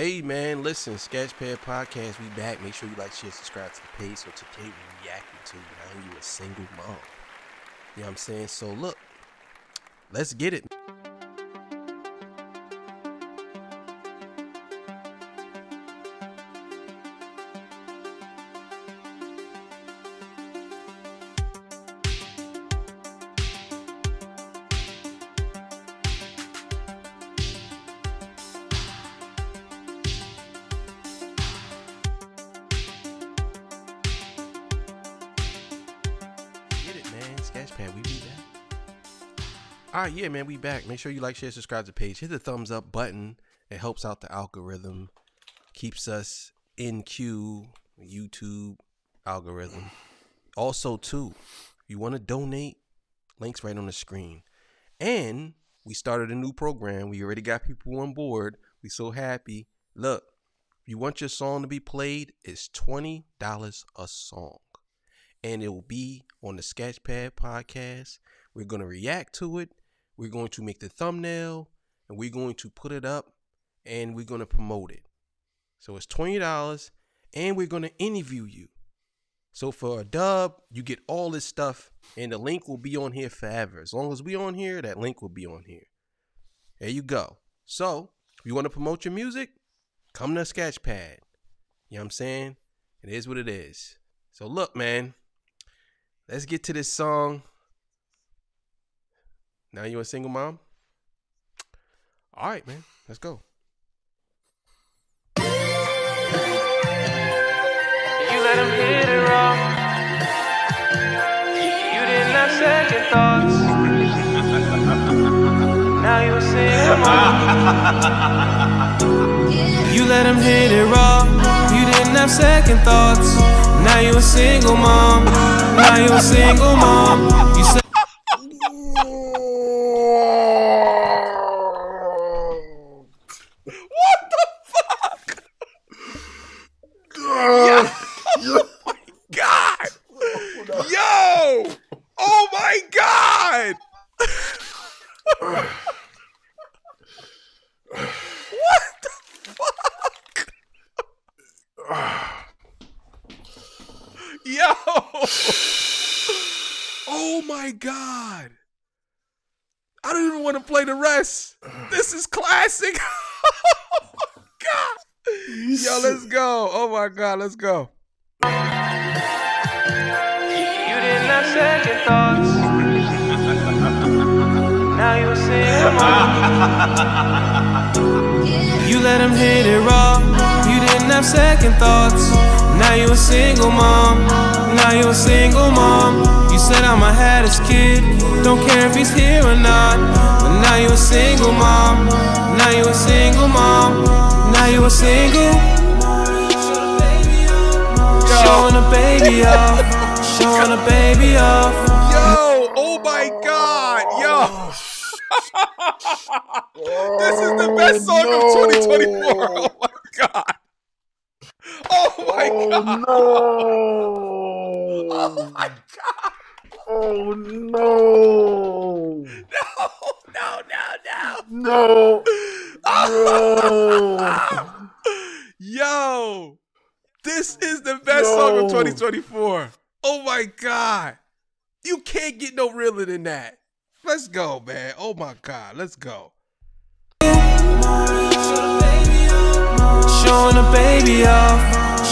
Hey man, listen, Sketchpad Podcast, we back. Make sure you like, share, subscribe to the page. So today we reacting to Now You a Single Mom. You know what I'm saying? So look, let's get it. It, man. We be back. All right, yeah, man, we back. Make sure you like, share, subscribe to the page. Hit the thumbs up button. It helps out the algorithm, keeps us in queue, YouTube algorithm. Also, too, you want to donate, links right on the screen. And we started a new program. We already got people on board. We so happy. Look, you want your song to be played, it's twenty dollars a song and it will be on the Sketchpad podcast. We're going to react to it. We're going to make the thumbnail and we're going to put it up and we're going to promote it. So it's $20 and we're going to interview you. So for a dub, you get all this stuff and the link will be on here forever. As long as we're on here, that link will be on here. There you go. So if you want to promote your music, come to Sketchpad. You know what I'm saying? It is what it is. So look, man, let's get to this song. Now you a single mom? All right, man. Let's go. You let him hit it raw. You didn't have second thoughts. Now you a single mom. You let him hit it raw. You didn't have second thoughts. Now you a single mom. Now you a single mom. You said. What the fuck? Yo! Oh my god! Yo! Oh my god! what the fuck? Yo! Oh my god! I don't even want to play the rest. This is classic. oh my god. Yo, let's go. Oh my god, let's go. You didn't have second thoughts. Now you a single mom. You let him hit it raw. You didn't have second thoughts. Now you a single mom. Now you a single mom. You said I'ma have this kid. Don't care if he's here or not. But now you a single mom. Now you a single mom. Now you a single. Showing a baby off. Showing a baby off. Yo, oh my god. Yo. this is the best oh, song of 2024. Oh my god. Oh my oh, god. Oh Oh my oh. god. Oh no! No, no, no, no. No! No! Yo, this is the best song of 2024. Oh my God. You can't get no realer than that. Let's go, man. Oh my God. Let's go. Showing a baby off,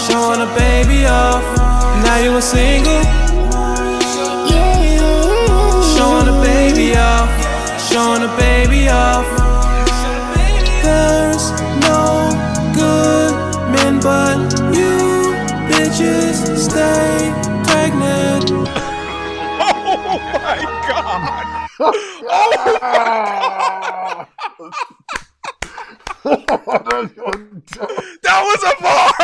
showing a baby off. Now you a single. Showing a baby off, showing a baby off. There's no good men but you. Bitches stay pregnant. Oh my God. That was a bar.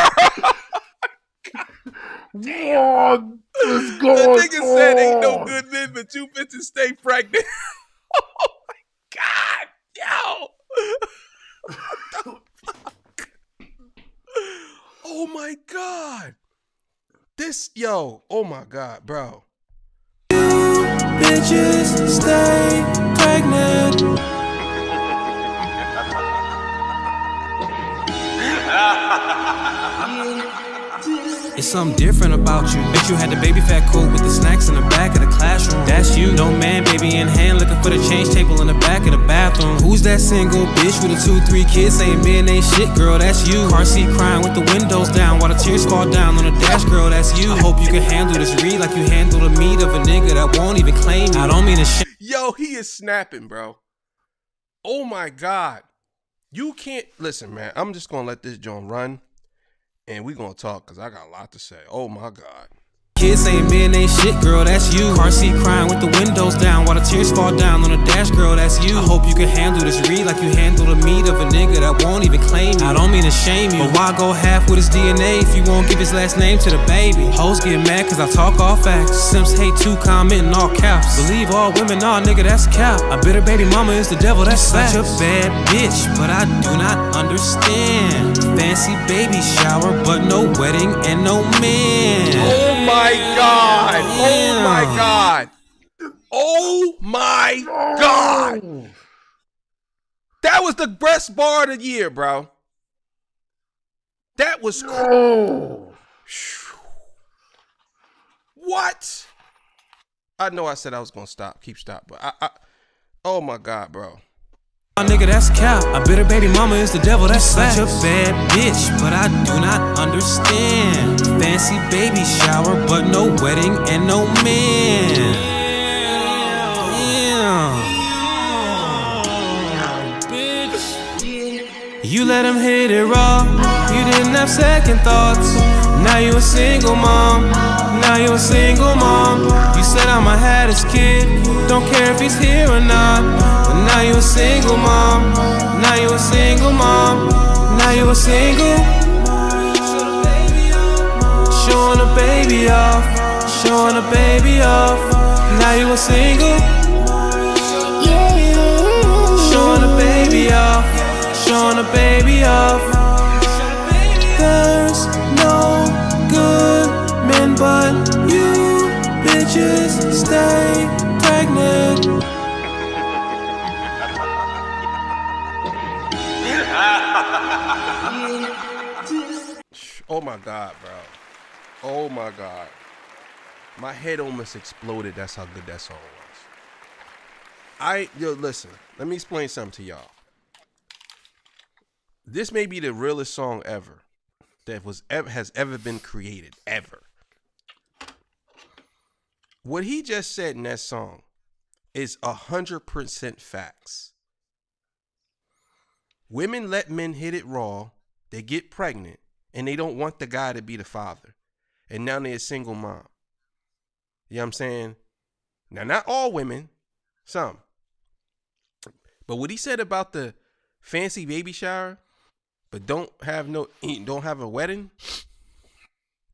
What is the going nigga said ain't no good men, but you bitches stay pregnant. oh my God. Yo. What the fuck? Oh my God. This, yo, oh my God, bro. You Bitches stay pregnant. It's something different about you. Bet you had the baby fat coat with the snacks in the back of the classroom. That's you. No man, baby in hand, looking for the change table in the back of the bathroom. Who's that single bitch with the two, three kids saying men ain't shit, girl? That's you. Car seat crying with the windows down while the tears fall down on the dash, girl. That's you. I hope you can handle this read like you handle the meat of a nigga that won't even claim you. I don't mean to Yo, he is snapping, bro. Oh my god. You can't listen, man. I'm just gonna let this joint run, and we gonna talk because I got a lot to say. Oh my god. Kids saying men ain't shit, girl, that's you. Car seat crying with the windows down while the tears fall down on the dash, girl, that's you. I hope you can handle this read like you handle the meat of a nigga that won't even claim you. I don't mean to shame you, but why go half with his DNA if you won't give his last name to the baby? Hoes get mad cause I talk all facts. Sims hate to comment in all caps. Believe all women, nah, nigga, that's cap. I bet her baby mama is the devil, that's such a bad bitch, but I do not understand. Fancy baby shower, but no wedding and no man. Oh my god. Oh my god. Oh my god. That was the best bar of the year, bro. That was cool. What? I know I said I was gonna stop, keep stop, but I, I oh my god, bro. Oh, nigga, that's cap. I bet her baby mama is the devil, that's such a bad bitch, but I do not understand. Fancy baby shower, but no wedding and no man. Damn. You let him hit it raw. You didn't have second thoughts. Now you a single mom. Now you a single mom. You said I'ma have this kid. Don't care if he's here or not. But now you a single mom. Now you a single mom. Now you a single. Showing a baby off. Showing a baby off. Now you a single. Showing a baby off. Showing a baby off. Bitches stay pregnant. Oh my god, bro. Oh my god. My head almost exploded. That's how good that song was. I yo listen. Let me explain something to y'all. This may be the realest song ever that was ever has ever been created ever. What he just said in that song is a hundred percent facts. Women let men hit it raw. They get pregnant and they don't want the guy to be the father. And now they're a single mom. You know what I'm saying? Now, not all women, some. But what he said about the fancy baby shower, but don't have no don't have a wedding,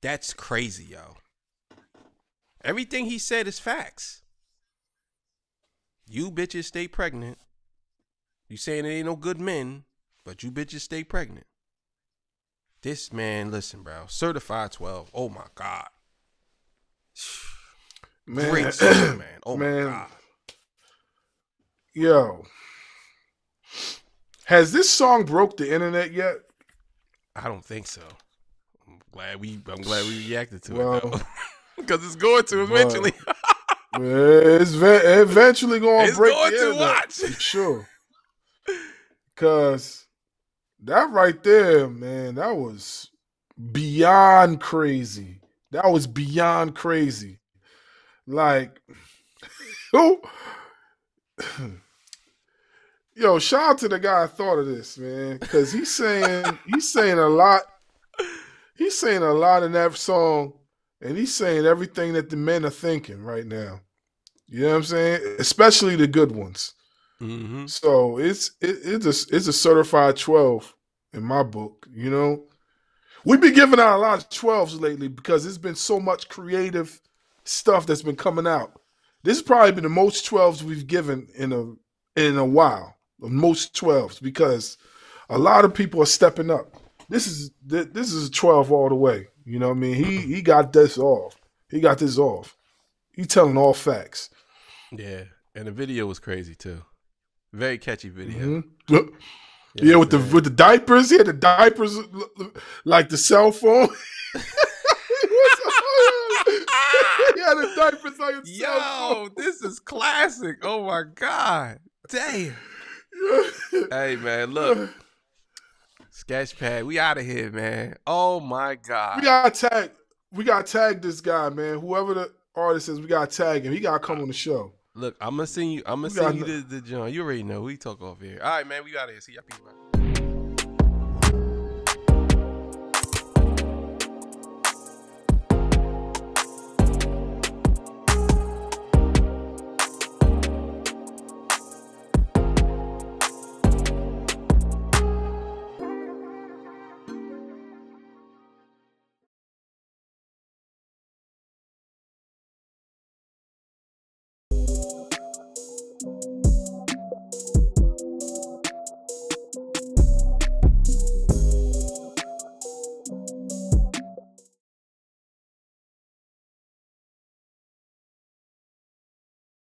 that's crazy, yo. Everything he said is facts. You bitches stay pregnant. You saying it ain't no good men, but you bitches stay pregnant. This man, listen, bro. Certified 12. Oh my God. Man, Great man. Oh Man. my God. yo. Has this song broke the internet yet? I don't think so. I'm glad we I'm glad we reacted to Well, it though. Because it's going to eventually. It's ve- eventually going to break It's going to watch. sure. Cause that right there, man, that was beyond crazy. That was beyond crazy. Like, who? Yo, shout out to the guy who thought of this, man, because he's saying he's saying a lot. He's saying a lot in that song, and he's saying everything that the men are thinking right now. You know what I'm saying? Especially the good ones. hmm So it's it, it's a it's a certified twelve in my book. You know, we've been giving out a lot of twelves lately because there's been so much creative stuff that's been coming out. This has probably been the most twelves we've given in a in a while. The most twelves because a lot of people are stepping up. This is this is a twelve all the way. You know what I mean? He he got this off. He got this off. He telling all facts. Yeah. And the video was crazy too. Very catchy video. Mhm. Yeah, with the with the diapers. He had the diapers like the cell phone. he had the diapers like a Yo, cell phone. this is classic. Oh my god. Damn. Hey man, look. Sketchpad, we out of here, man. Oh my god. We gotta tag. We gotta tag this guy, man. Whoever the artist is, we gotta tag him. He gotta come on the show. Look, I'm gonna send you. I'm gonna We send you the, the John. You already know. We talk off here. All right, man. We out of here. See y'all people.